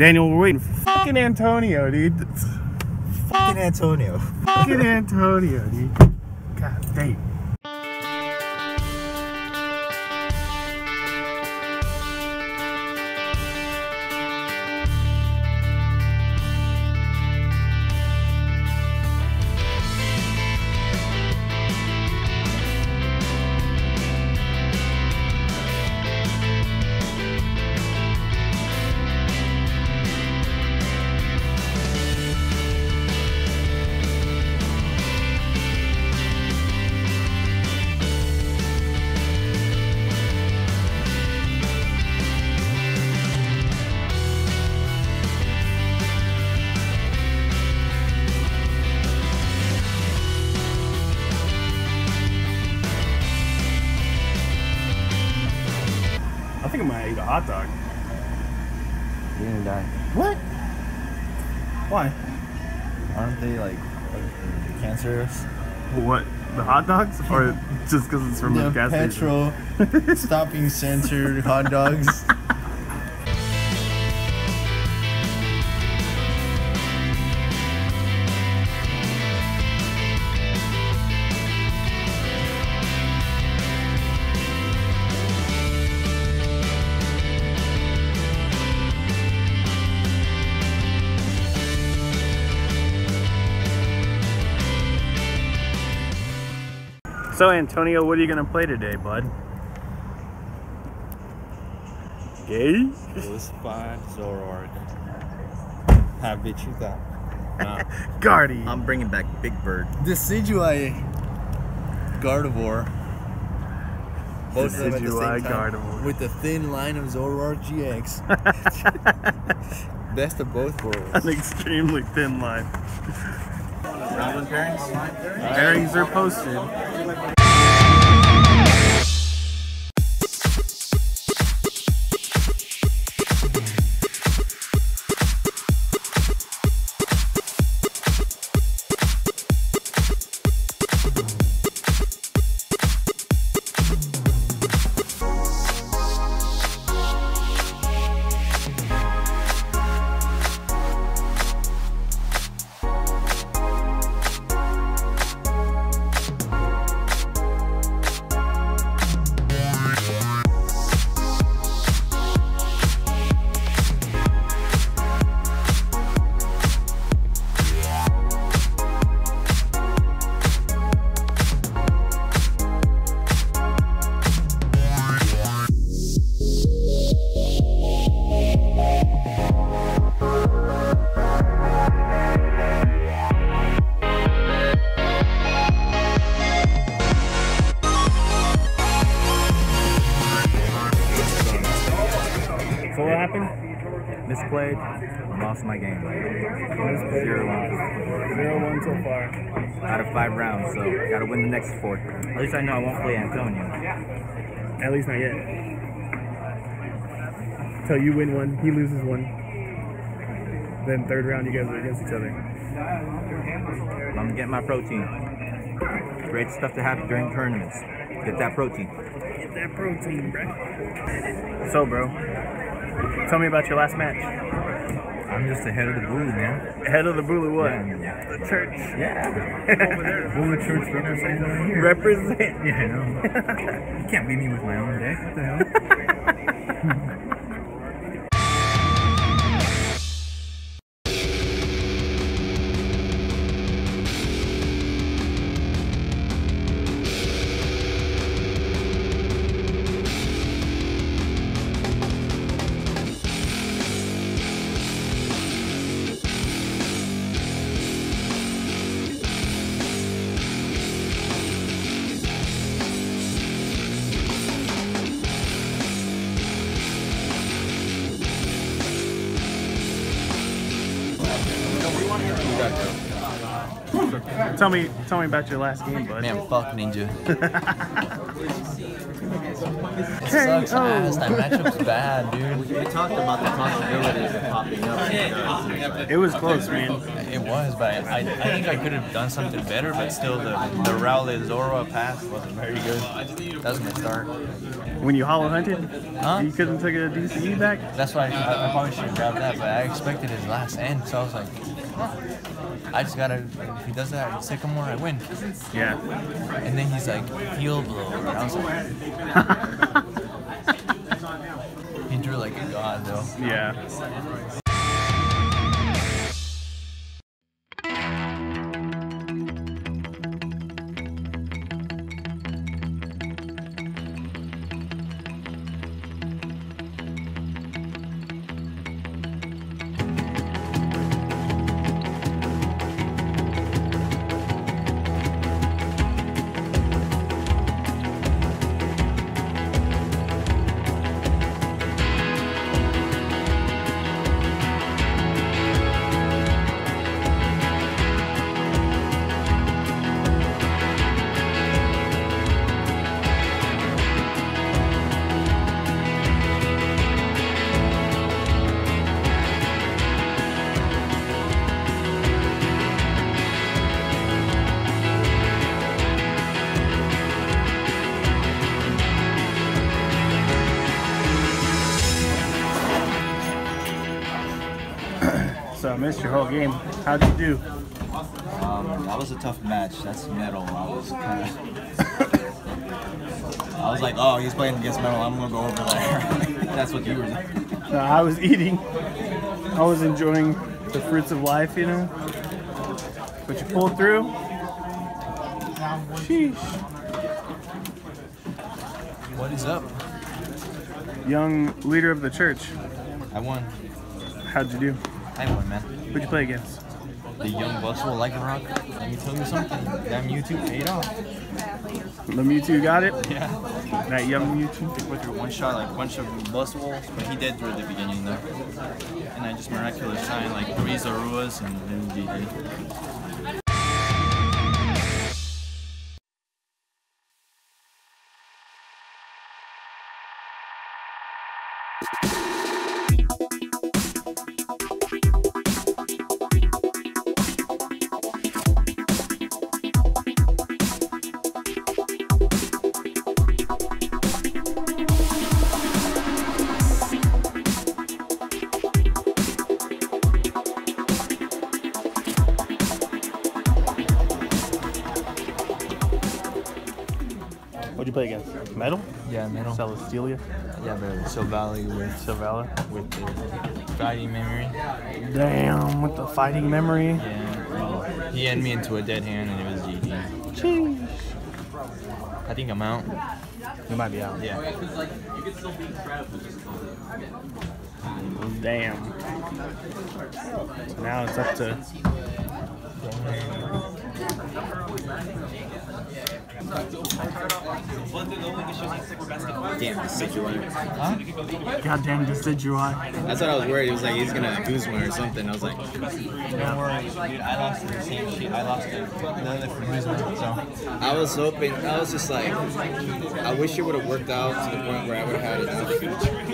Daniel, we're waiting for fucking Antonio, dude. Fucking Antonio. Fucking Antonio, dude. God damn. You're gonna die. What? Why? Aren't they like cancerous? What? The hot dogs? Or just because it's from the a gas station? petrol stopping censored hot dogs. So, Antonio, what are you gonna play today, bud? Gay? It was fine, Zoroark. How beat you that? Guardy. I'm bringing back Big Bird. Decidueye Gardevoir. Both of them at the Decidueye same time. Gardevoir. With the thin line of Zoroark GX. Best of both worlds. An extremely thin line. Pairings are posted. Happened? Misplayed. Lost my game. Zero one. Zero one so far. Out of five rounds, so gotta win the next four. At least I know I won't play Antonio. At least not yet. Till you win one, he loses one. Then third round, you guys are against each other. I'm gonna get my protein. Great stuff to have during tournaments. Get that protein. Get that protein, bro. So, bro, tell me about your last match. I'm just ahead of the bully, man. Head of the Bulu what? Yeah. The church. Yeah. Bully church over here. Represent. Yeah, I know. you can't beat me with my own deck. What the Tell me, tell me about your last game, bud. Man, fuck Ninja. K.O. Sucks ass. That matchup's bad, dude. We talked about the possibilities of popping up. It was close, man. It was, but I, I think I could have done something better, but still, the, the Rowley Zora pass wasn't very good. That was my start. When you hollow hunted, Huh? you couldn't take a DCE back. That's why I, I probably should have grabbed that, but I expected his last end, so I was like, huh. I just gotta. If he does that sycamore, I win. Yeah. And then he's like heel blow, and I was like, he drew like a god though. Yeah. Missed your whole game. How'd you do? Um, that was a tough match. That's metal. I was kind of. I was like, oh, he's playing against metal. I'm gonna go over there. That's what you were. No, I was eating. I was enjoying the fruits of life, you know. But you pulled through. Sheesh. What is up? Young leader of the church. I won. How'd you do? I won, man. Who'd you play against? The young Buzzwole like a rock. Let me tell you something. That Mewtwo paid off. The Mewtwo got it. Yeah. That young Mewtwo. Went through one shot, like a bunch of Buzzwole, but he did through the beginning though. And I just miraculous shine like three Zoruas and then GG. What'd you play against? Metal? Yeah, middle. Celesteela? Yeah, but Silvally with Silvally? with the fighting memory. Damn, with the fighting memory. Yeah. He had me into a dead hand and it was GG. Sheesh. I think I'm out. You might be out. Yeah. Damn. So now it's up to. Damn, Decidueye. Huh? Goddamn Decidueye. That's what I was worried. He was like, he's gonna Guzma or something. I was like, Don't worry, dude. I lost the same shit. I lost it. The other for Guzman, so. I was hoping. I was just like, I wish it would have worked out to the point where I would have had enough.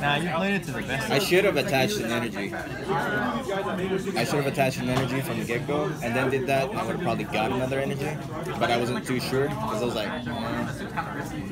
Nah, you played it to the best. I should have attached an energy. I should have attached an energy from the get go, and then did that. and I would have probably got another energy, but I wasn't too sure because I was like, eh.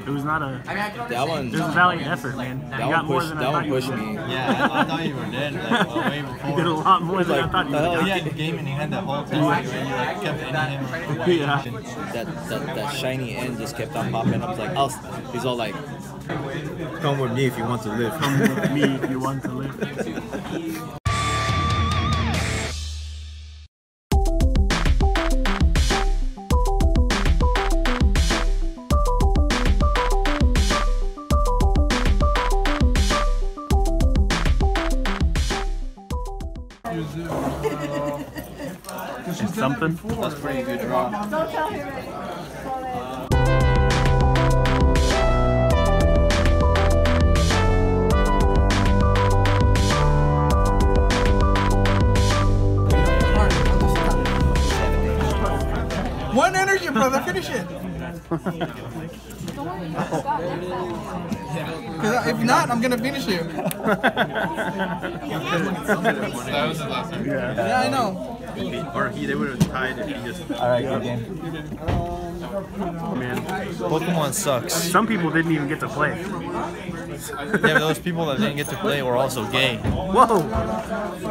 But It was not a. that one, It was a valiant effort, man. You that got one more pushed, than I thought one you would. pushed me. Yeah, I, I thought you were dead like well, way before. You did a lot more than I thought you the hell? would. He had the game and he had that whole time where you like kept ending him. Yeah. That, that that shiny end just kept on popping. I was like, I'll, he's all like, come with me if you want to live. Come with me if you want to live. Something. That's pretty good draw. One energy, brother. Finish it. 'Cause if not, I'm gonna finish you. Yeah. Yeah, I know. He beat, or he they would have tied if he just. All right, good game. Man, Pokemon sucks. some people didn't even get to play. Yeah, but those people that didn't get to play were also gay. Whoa!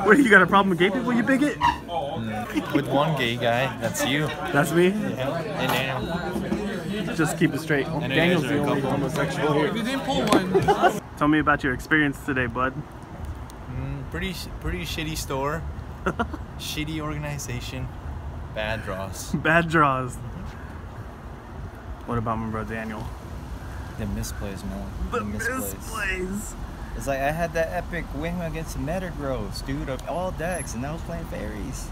What, you got a problem with gay people, you bigot? With one gay guy, that's you. That's me? Yeah. And Daniel. Just keep it straight. know you Daniel's the only couple. homosexual here. If you didn't pull one, Tell me about your experience today, bud. Mm, pretty, pretty shitty store. shitty organization. Bad draws. Bad draws. What about my bro Daniel? The misplays, man. The The misplays. misplays. It's like I had that epic win against the Metagross, dude, of all decks, and I was playing fairies.